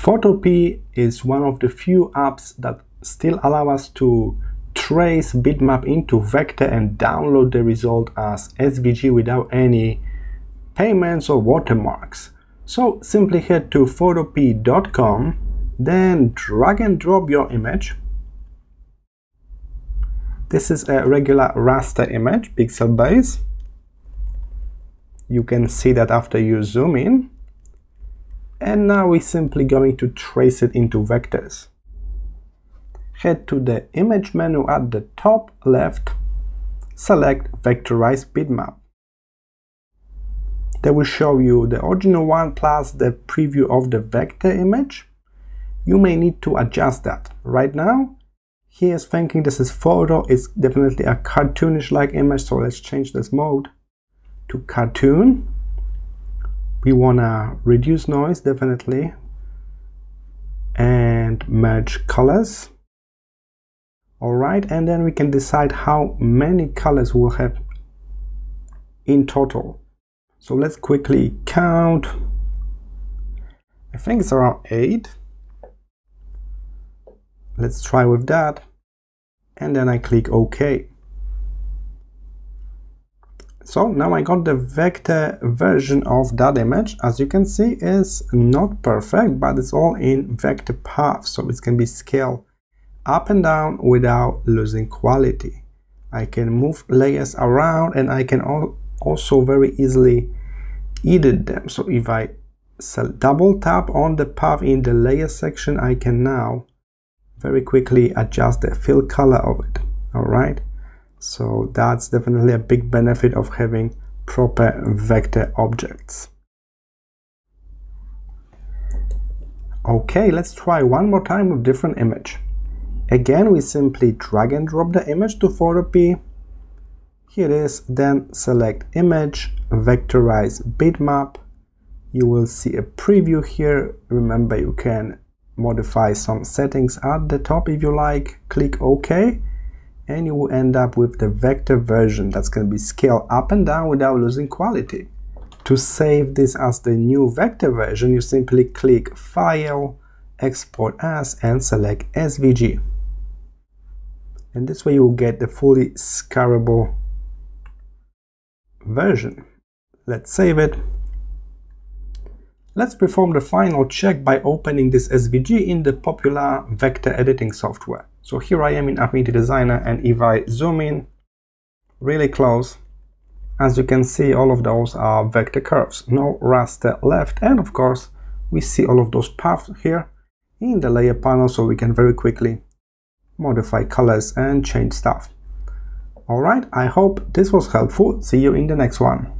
Photopea is one of the few apps that still allow us to trace bitmap into vector and download the result as SVG without any payments or watermarks. So simply head to photopea.com, then drag and drop your image. This is a regular raster image, pixel base. You can see that after you zoom in. And now we're simply going to trace it into vectors head to the image menu at the top left, select Vectorize Bitmap. They will show you the original one plus the preview of the vector image. You may need to adjust that. Right now, he is thinking this is photo, it's definitely a cartoonish like image, so let's change this mode to cartoon. We wanna reduce noise, definitely, and merge colors. All right and then we can decide how many colors we'll have in total. So let's quickly count. I think it's around eight. Let's try with that. And then I click OK so now I got the vector version of that image as you can see is not perfect but it's all in vector path so it can be scaled up and down without losing quality. I can move layers around and I can also very easily edit them. So if I double tap on the path in the layer section, I can now very quickly adjust the fill color of it. All right. So that's definitely a big benefit of having proper vector objects. Okay, let's try one more time with different image. Again, we simply drag and drop the image to Photopea. Here it is, then select image, vectorize bitmap. You will see a preview here. Remember, you can modify some settings at the top if you like. Click OK and you will end up with the vector version that's going to be scaled up and down without losing quality. To save this as the new vector version, you simply click File, Export As and select SVG and this way you will get the fully scarable version. Let's save it. Let's perform the final check by opening this SVG in the popular vector editing software. So here I am in Affinity Designer and if I zoom in really close, as you can see all of those are vector curves, no raster left and of course we see all of those paths here in the layer panel so we can very quickly modify colors and change stuff. Alright, I hope this was helpful. See you in the next one.